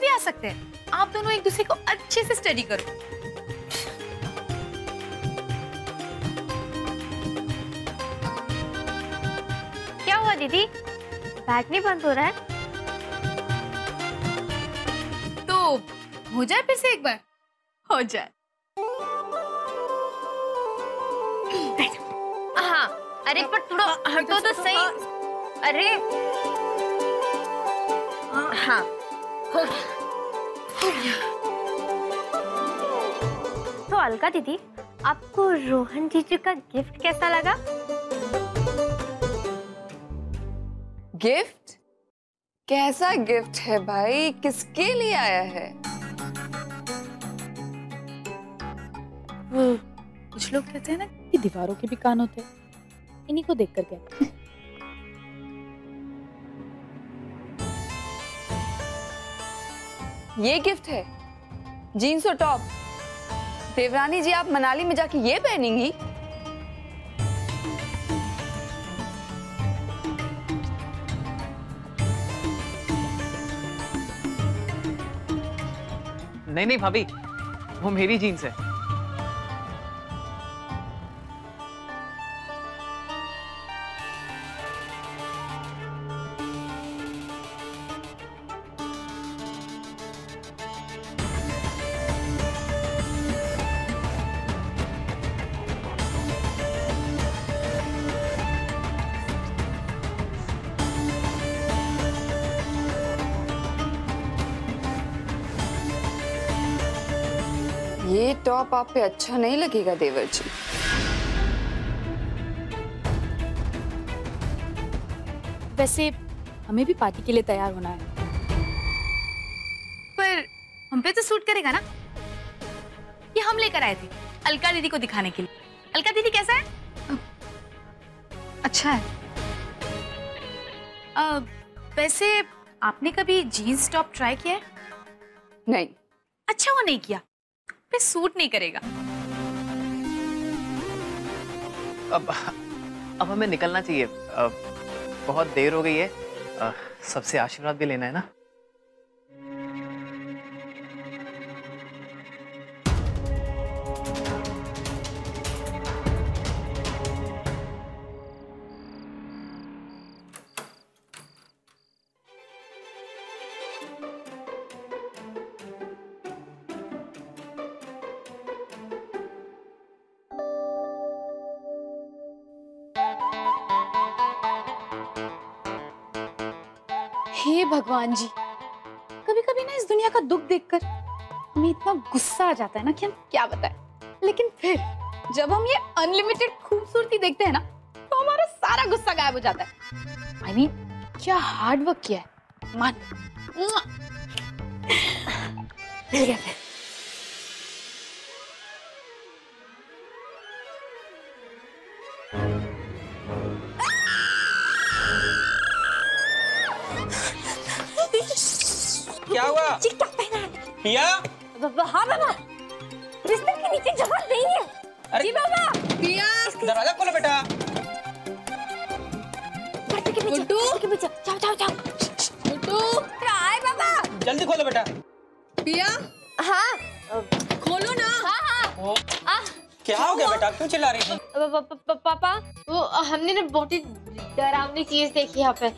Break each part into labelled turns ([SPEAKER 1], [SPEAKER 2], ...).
[SPEAKER 1] भी आ सकते हैं। आप दोनों एक दूसरे को अच्छे से स्टडी करो।
[SPEAKER 2] क्या हुआ दीदी? बैग नहीं बंद हो रहा है?
[SPEAKER 1] तो हो जाए फिर से एक बार। हो जाए।
[SPEAKER 2] हाँ अरे पर थोड़ा हटो तो सही। अरे। हाँ। हो गया तो अलका दीदी आपको रोहन जीजू का गिफ्ट कैसा लगा?
[SPEAKER 3] गिफ्ट कैसा गिफ्ट है भाई? किसके लिए आया है?
[SPEAKER 1] कुछ लोग कहते हैं ना
[SPEAKER 4] कि दीवारों के भी कान होते हैं। इन्हीं को देख कर कहते हैं।
[SPEAKER 3] ये गिफ्ट है। जीन्स और टॉप। देवरानी जी, आप मनाली में जाके ये पहनेंगी?
[SPEAKER 5] नहीं नहीं, भाभी, वो मेरी जीन्स है।
[SPEAKER 3] ये टॉप आप पे अच्छा नहीं लगेगा देवर जी
[SPEAKER 4] वैसे हमें भी पार्टी के लिए तैयार होना है।
[SPEAKER 1] पर हम पे तो सूट करेगा ना? ये हम लेकर आए थे अलका दीदी को दिखाने के लिए। अलका दीदी कैसा है? अच्छा है। अ, वैसे आपने कभी जीन्स टॉप ट्राई किया है?
[SPEAKER 3] नहीं।
[SPEAKER 1] अच्छा वो नहीं किया। पे सूट नहीं करेगा।
[SPEAKER 5] अब अब हमें निकलना चाहिए। अब, बहुत देर हो गई है। सबसे आशीर्वाद भी लेना है ना?
[SPEAKER 4] हे भगवान जी कभी कभी ना इस दुनिया का दुख देखकर हमें इतना गुस्सा आ जाता है ना कि हम क्या बताए। लेकिन फिर जब हम ये अनलिमिटेड खूबसूरती देखते हैं ना तो हमारा सारा गुस्सा गायब हो जाता है। आई I मीन mean, क्या हार्ड वर्क किया है? मान। मिल गया फिर।
[SPEAKER 6] पिया
[SPEAKER 2] हाँ बाबा। बिस्तर के नीचे जगह नहीं है।
[SPEAKER 6] अरे
[SPEAKER 2] जी बाबा।
[SPEAKER 6] दरवाज़ा खोलो बेटा।
[SPEAKER 2] पर्दे के पीछे पर्दे के पीछे जाओ जाओ जाओ। गुड्डू। आए बाबा।
[SPEAKER 6] जल्दी खोलो बेटा।
[SPEAKER 2] पिया हाँ। खोलो ना। हाँ हाँ। आ,
[SPEAKER 6] क्या हो गया बेटा? क्यों चिल्ला रही
[SPEAKER 2] प- पापा वो हमने ना बहुत ही डरावनी चीज़ देखी यहाँ पे।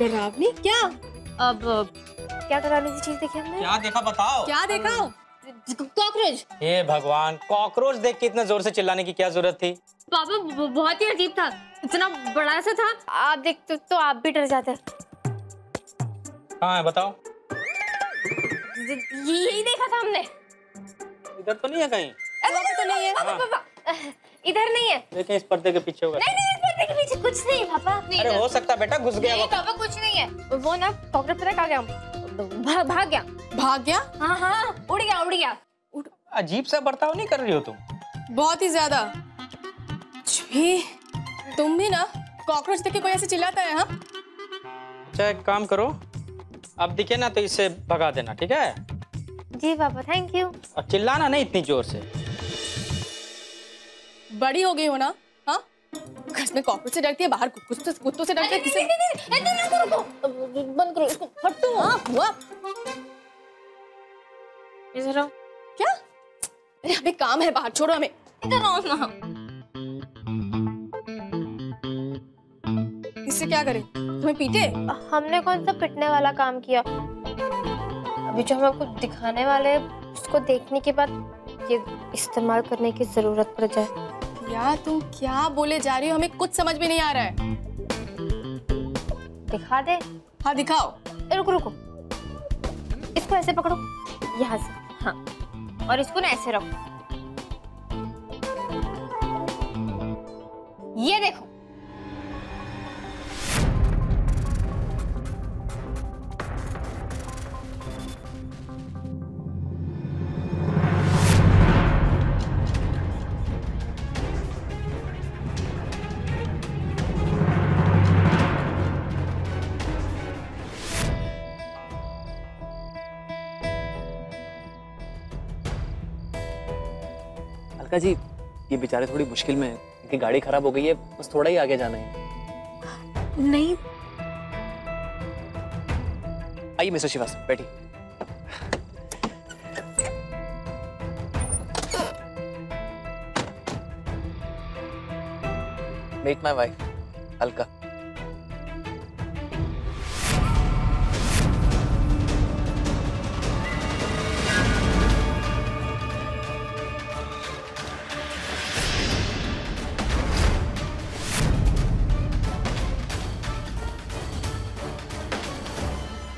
[SPEAKER 7] डरावनी? क्या?
[SPEAKER 2] अब क्या डरावनी सी चीज़ देखी हमने?
[SPEAKER 6] क्या देखा बताओ।
[SPEAKER 7] क्या देखा?
[SPEAKER 2] कॉकरोच।
[SPEAKER 6] हे भगवान कॉकरोच देख के इतना ज़ोर से चिल्लाने की क्या ज़रूरत थी?
[SPEAKER 2] पापा बहुत ही अजीब था। इतना बड़ा सा था। आप देखते तो आप भी डर जाते
[SPEAKER 6] कहाँ है बताओ।
[SPEAKER 2] ये- यही देखा था हमने।
[SPEAKER 6] इधर तो नहीं है कहीं?
[SPEAKER 2] तो नहीं है। पापा पापा इधर नहीं है।
[SPEAKER 6] देखें इस पर्दे के पीछे होगा।
[SPEAKER 2] नहीं नहीं इस पर्दे के पीछे कुछ नहीं पापा
[SPEAKER 6] अरे हो सकता बेटा घुस गया
[SPEAKER 2] पापा कुछ नहीं है। वो ना कॉकरोच पता कहाँ गया भा, भाग गया
[SPEAKER 7] भाग गया
[SPEAKER 2] हाँ हाँ उड़ गया उड़ गया।
[SPEAKER 6] अजीब सा बर्ताव नहीं कर रही हो तुम?
[SPEAKER 7] बहुत ही ज़्यादा। तुम भी ना कॉकरोच देख के कोई ऐसे चिल्लाता है हाँ?
[SPEAKER 6] अच्छा एक काम करो। अब दिखे ना तो इसे भगा देना ठीक है?
[SPEAKER 2] जी पापा थैंक यू
[SPEAKER 6] और चिल्लाना नहीं इतनी ज़ोर से।
[SPEAKER 7] बड़ी हो गई हो ना? इसमें कॉकरोच से डरती है बाहर कुत्तों से कुत्तों से डरती है किसी
[SPEAKER 2] रुको रुको बंद करो इसको
[SPEAKER 7] हटो हाँ हुआ
[SPEAKER 2] इधर आओ
[SPEAKER 7] क्या अरे हमें काम है बाहर छोड़ो हमें
[SPEAKER 2] इधर आओ ना
[SPEAKER 7] इससे क्या करें तुम्हें पीटे
[SPEAKER 2] हमने कौन सा पिटने वाला काम किया अभी जो हम आपको दिखाने वाले हैं उसको देखने के बाद ये इस्तेमाल करने की ज़रूरत पड़ जाए
[SPEAKER 7] यार तुम क्या बोले जा रही हो? हमें कुछ समझ में नहीं आ रहा है।
[SPEAKER 2] दिखा दे।
[SPEAKER 7] हाँ दिखाओ।
[SPEAKER 2] ए, रुको रुको। इसको ऐसे पकड़ो। यहाँ से। हाँ। और इसको ना ऐसे रखो। ये देखो।
[SPEAKER 5] अलका जी ये बेचारे थोड़ी मुश्किल में है। इनकी गाड़ी खराब हो गई है बस थोड़ा ही आगे जाना है।
[SPEAKER 8] नहीं।
[SPEAKER 5] आइए मिस्टर शिवास बैठिए। Meet my wife Alka.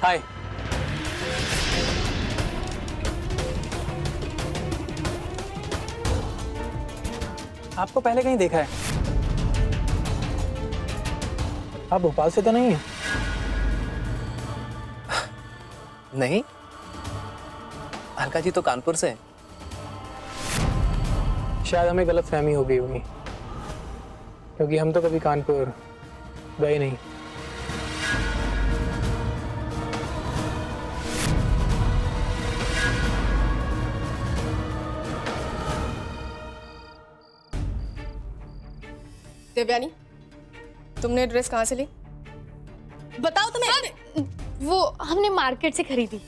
[SPEAKER 5] Hi
[SPEAKER 9] आपको पहले कहीं देखा है? आप भोपाल से तो नहीं है?
[SPEAKER 5] नहीं। अलका जी तो कानपुर से हैं।
[SPEAKER 9] शायद हमें गलत फहमी हो गई होगी। क्योंकि हम तो कभी कानपुर गए नहीं।
[SPEAKER 7] देवयानी तुमने ड्रेस कहाँ से ली? बताओ तुम्हें।
[SPEAKER 4] वो हमने मार्केट से खरीदी।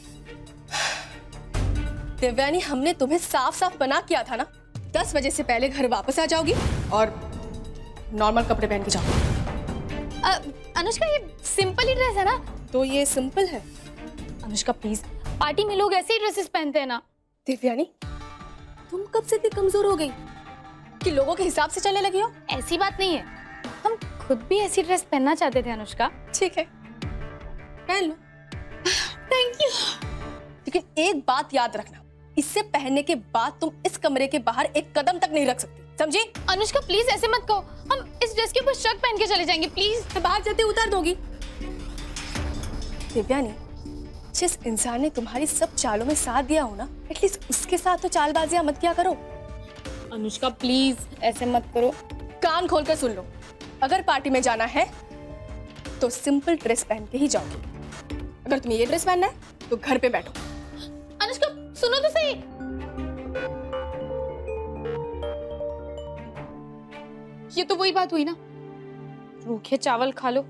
[SPEAKER 7] देवयानी हमने तुम्हें साफ़ साफ़ मना किया था ना दस बजे से पहले घर वापस आ जाओगी और नॉर्मल कपड़े पहन के जाओ
[SPEAKER 4] अनुष्का ये सिंपल ही ड्रेस है ना?
[SPEAKER 7] तो ये सिंपल है।
[SPEAKER 4] अनुष्का प्लीज़ पार्टी में लोग ऐसे ही ड्रेसेस पहनते हैं ना।
[SPEAKER 7] देवयानी तुम कब से इतनी कमज़ोर हो गई? कि लोगों के हिसाब से चलने लगी हो?
[SPEAKER 4] ऐसी बात नहीं है। हम खुद भी ऐसी ड्रेस पहनना चाहते थे अनुष्का।
[SPEAKER 7] ठीक है। पहन लो।
[SPEAKER 4] थैंक यू
[SPEAKER 7] लेकिन एक बात याद रखना इससे पहनने के बाद तुम इस कमरे के बाहर एक कदम तक नहीं रख सकती समझी?
[SPEAKER 4] अनुष्का प्लीज़ ऐसे मत कहो। हम इस ड्रेस के ऊपर शर्ट पहन के चले जाएँगे प्लीज़
[SPEAKER 7] मैं बाहर जाते उतार दोगी। दिव्यानी जिस इंसान ने तुम्हारी सब चालों में साथ दिया हो ना एटलीस्ट उसके साथ तो चालबाजियाँ मत किया करो।
[SPEAKER 4] अनुष्का प्लीज़ ऐसे मत करो।
[SPEAKER 7] कान खोलकर सुन लो। अगर पार्टी में जाना है तो सिंपल ड्रेस पहन के ही जाओगी। अगर तुम्हें ये ड्रेस पहनना है तो घर पे बैठो।
[SPEAKER 4] अनुष्का सुनो तो सही। ये तो वही बात हुई ना। रूखे चावल खा लो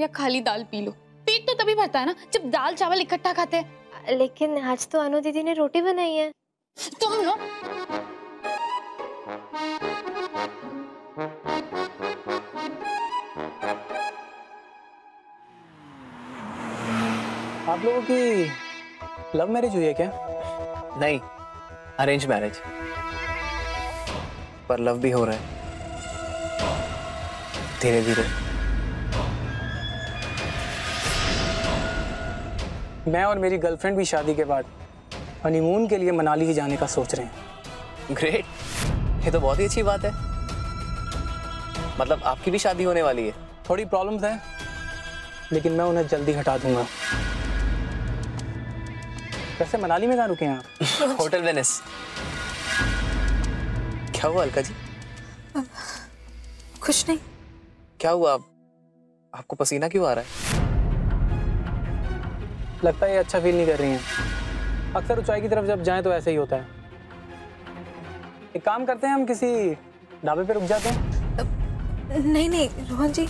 [SPEAKER 4] या खाली दाल पी लो। पेट तो तभी भरता है ना जब दाल चावल इकट्ठा खाते हैं।
[SPEAKER 2] लेकिन आज तो अनु दीदी ने रोटी बनाई है।
[SPEAKER 4] तुम लो
[SPEAKER 9] आप लोगों की लव मैरिज हुई है क्या?
[SPEAKER 5] नहीं अरेंज मैरिज पर लव भी हो रहा है। धीरे धीरे।
[SPEAKER 9] मैं और मेरी गर्लफ्रेंड भी शादी के बाद हनीमून के लिए मनाली ही जाने का सोच रहे हैं।
[SPEAKER 5] ग्रेट ये तो बहुत ही अच्छी बात है। मतलब आपकी भी शादी होने वाली है।
[SPEAKER 9] थोड़ी प्रॉब्लम्स हैं लेकिन मैं उन्हें जल्दी हटा दूँगा। वैसे मनाली में कहाँ रुके हैं आप?
[SPEAKER 5] Hotel Venice. क्या हुआ अलका जी?
[SPEAKER 8] कुछ नहीं।
[SPEAKER 5] क्या हुआ? आप आपको पसीना क्यों आ रहा है?
[SPEAKER 9] लगता है ये अच्छा फील नहीं कर रही हैं। अक्सर ऊंचाई की तरफ़ जब जाएँ तो ऐसे ही होता है। एक काम करते हैं हम किसी ढाबे पे रुक जाते हैं।
[SPEAKER 8] नहीं नहीं रोहन जी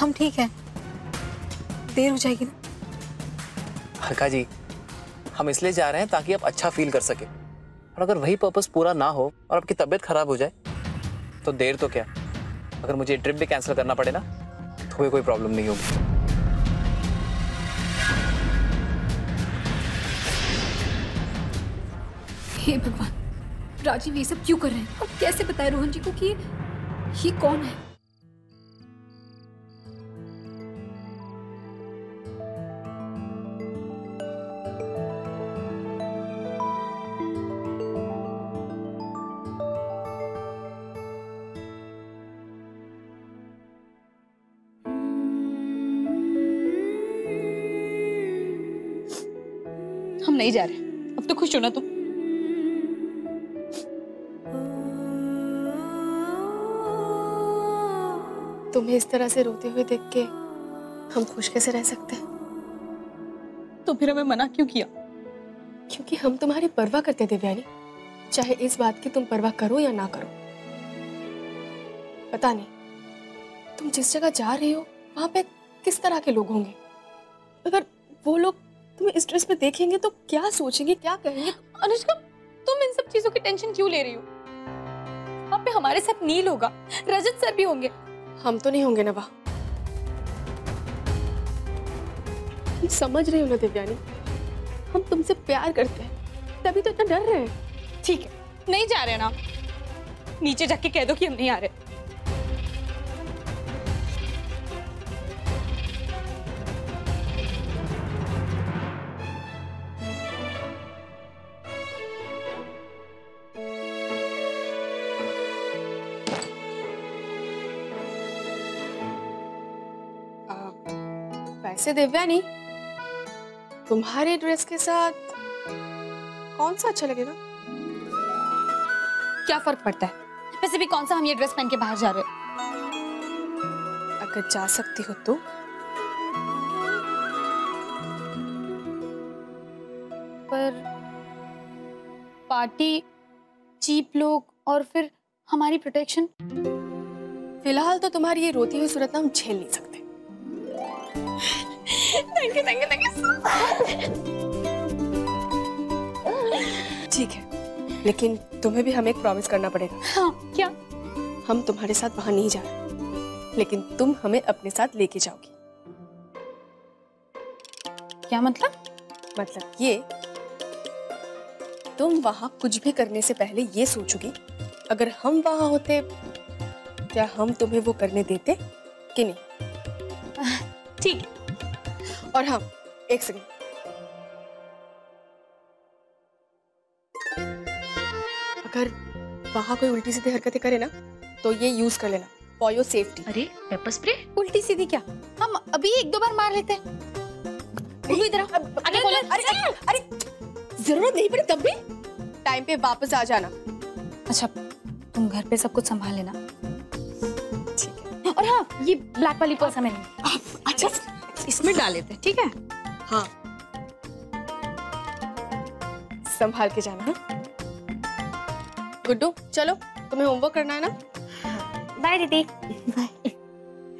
[SPEAKER 8] हम ठीक हैं। देर हो जाएगी ना?
[SPEAKER 5] हल्का जी हम इसलिए जा रहे हैं ताकि आप अच्छा फील कर सके। और अगर वही पर्पस पूरा ना हो और आपकी तबीयत खराब हो जाए तो देर तो क्या? अगर मुझे ट्रिप भी कैंसिल करना पड़े ना तो भी कोई प्रॉब्लम नहीं होगी।
[SPEAKER 4] हे भगवान, राजीव, ये सब क्यों कर रहे हैं? अब कैसे बताए रोहन जी को कि ये कौन है? नहीं जा रहे। अब तो खुश हो ना तुम?
[SPEAKER 7] तुम्हें इस तरह से रोते हुए देख के हम खुश कैसे रह सकते हैं?
[SPEAKER 4] तो फिर हमें मना क्यों किया?
[SPEAKER 7] क्योंकि हम तुम्हारी परवाह करते थे देवयानी चाहे इस बात की तुम परवाह करो या ना करो। पता नहीं तुम जिस जगह जा रही हो वहाँ पे किस तरह के लोग होंगे? अगर वो लोग तुम्हें इस ड्रेस में देखेंगे तो क्या सोचेंगे क्या कहेंगे?
[SPEAKER 4] अनुष्का तुम इन सब चीज़ों की टेंशन क्यों ले रही हो? वहाँ पे हमारे साथ नील होगा रजत सर भी होंगे।
[SPEAKER 7] हम तो नहीं होंगे ना वहाँ तुम समझ रही हो ना दिव्यानी। हम तुमसे प्यार करते हैं। तभी तो इतना डर रहे हैं।
[SPEAKER 4] ठीक है। नहीं जा रहे ना। नीचे जाके कह दो कि हम नहीं आ रहे।
[SPEAKER 7] वैसे दिव्यानी तुम्हारे ड्रेस के साथ कौन सा अच्छा लगेगा?
[SPEAKER 4] क्या फ़र्क पड़ता है? वैसे भी कौन सा हम ये ड्रेस पहन के बाहर जा रहे हैं?
[SPEAKER 7] अगर जा सकती हो तो।
[SPEAKER 4] पर पार्टी चीप लोग और फिर हमारी प्रोटेक्शन
[SPEAKER 7] फ़िलहाल तो तुम्हारी ये रोती हुई सूरत हम झेल नहीं सकते। Thank you thank you thank you ठीक है लेकिन तुम्हें भी हमें एक प्रॉमिस करना पड़ेगा।
[SPEAKER 4] हाँ क्या?
[SPEAKER 7] हम तुम्हारे साथ वहाँ नहीं जा रहे लेकिन तुम हमें अपने साथ लेके जाओगी।
[SPEAKER 4] क्या मतलब?
[SPEAKER 7] मतलब ये तुम वहाँ कुछ भी करने से पहले ये सोचोगी अगर हम वहाँ होते क्या हम तुम्हें वो करने देते कि नहीं?
[SPEAKER 4] ठीक।
[SPEAKER 7] और हाँ एक सेकंड अगर वहाँ कोई उल्टी सीधी हरकतें करे ना तो ये यूज़ कर लेना फॉर योर सेफ्टी
[SPEAKER 8] अरे पेपर स्प्रे
[SPEAKER 4] उल्टी सीधी क्या? हम अभी एक दो बार मार लेते हैं। इधर आओ।
[SPEAKER 7] अरे अरे ज़रूरत नहीं पड़ी तब भी? टाइम पे वापस आ जाना।
[SPEAKER 4] अच्छा तुम घर पे सब कुछ संभाल लेना।
[SPEAKER 7] ठीक है।
[SPEAKER 4] और हाँ ये ब्लैक वाली पर्स हमें
[SPEAKER 7] अच्छा।
[SPEAKER 4] इसमें डाल लेते हैं, ठीक है?
[SPEAKER 7] हाँ। संभाल के जाना हाँ? गुड्डू चलो तुम्हें होमवर्क करना है ना?
[SPEAKER 2] बाय दीदी।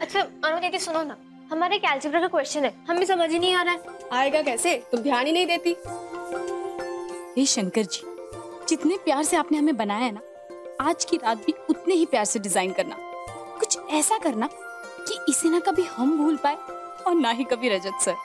[SPEAKER 2] अच्छा अनु दीदी सुनो ना हमारे एक का क्वेश्चन है हमें समझ ही नहीं आ रहा है।
[SPEAKER 7] आएगा कैसे? तुम ध्यान ही नहीं देती।
[SPEAKER 4] हे शंकर जी जितने प्यार से आपने हमें बनाया है ना आज की रात भी उतने ही प्यार से डिज़ाइन करना। कुछ ऐसा करना कि इसे ना कभी हम भूल पाए। और ना ही कभी रजत सर।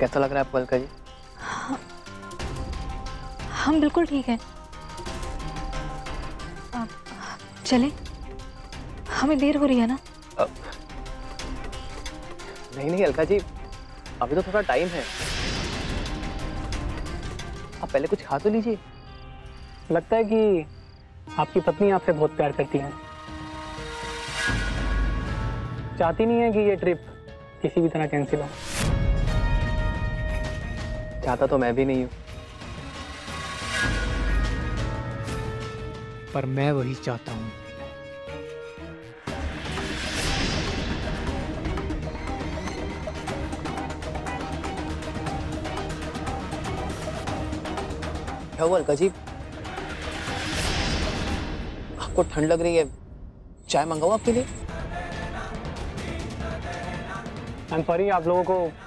[SPEAKER 5] कैसा लग रहा है आपको अलका जी
[SPEAKER 8] हम बिल्कुल ठीक है। चले। हमें देर हो रही है ना?
[SPEAKER 5] अब- नहीं नहीं अलका जी अभी तो थोड़ा टाइम है। आप पहले कुछ खा तो लीजिए।
[SPEAKER 9] लगता है कि आपकी पत्नी आपसे बहुत प्यार करती है। चाहती नहीं है कि ये ट्रिप किसी भी तरह कैंसिल हो।
[SPEAKER 5] चाहता तो मैं भी नहीं हूँ।
[SPEAKER 9] पर मैं वही चाहता हूँ।
[SPEAKER 5] क्या हुआ अलका जी आपको ठंड लग रही है। चाय मंगाऊं आपके लिए।
[SPEAKER 9] आई एम सॉरी आप लोगों को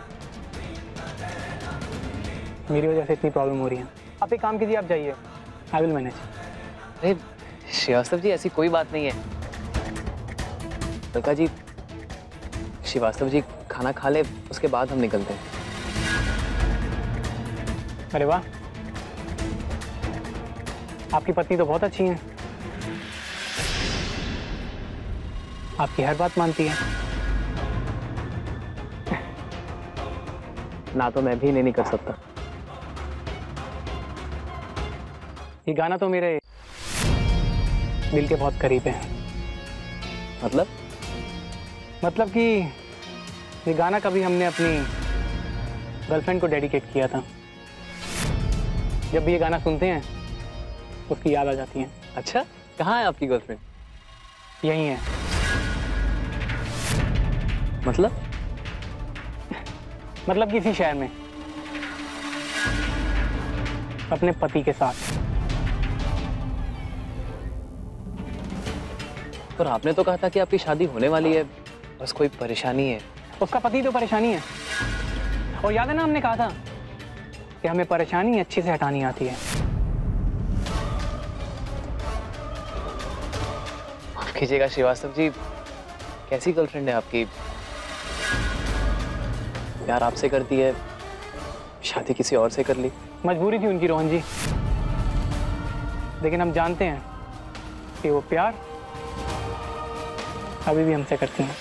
[SPEAKER 9] मेरी वजह से इतनी प्रॉब्लम हो रही है। आप एक काम कीजिए आप जाइए। आई विल मैनेज
[SPEAKER 5] अरे श्रीवास्तव जी ऐसी कोई बात नहीं है। अलका जी श्रीवास्तव जी खाना खा ले उसके बाद हम निकलते हैं।
[SPEAKER 9] अरे वाह। आपकी पत्नी तो बहुत अच्छी है। आपकी हर बात मानती है।
[SPEAKER 5] ना तो मैं भी नहीं, नहीं कर सकता।
[SPEAKER 9] ये गाना तो मेरे दिल के बहुत करीब है।
[SPEAKER 5] मतलब?
[SPEAKER 9] मतलब कि ये गाना कभी हमने अपनी गर्लफ्रेंड को डेडिकेट किया था। जब भी ये गाना सुनते हैं उसकी याद आ जाती है।
[SPEAKER 5] अच्छा कहाँ है आपकी गर्लफ्रेंड?
[SPEAKER 9] यही है।
[SPEAKER 5] मतलब?
[SPEAKER 9] मतलब किसी शहर में। अपने पति के साथ।
[SPEAKER 5] पर आपने तो कहा था कि आपकी शादी होने वाली है। बस कोई परेशानी है।
[SPEAKER 9] उसका पति तो परेशानी है। और याद है ना हमने कहा था कि हमें परेशानी अच्छे से हटानी आती है।
[SPEAKER 5] माफ़ कीजिएगा श्रीवास्तव जी कैसी गर्लफ्रेंड है आपकी? प्यार आपसे करती है शादी किसी और से कर ली।
[SPEAKER 9] मजबूरी थी उनकी रोहन जी। लेकिन हम जानते हैं कि वो प्यार अभी भी हमसे करती हैं।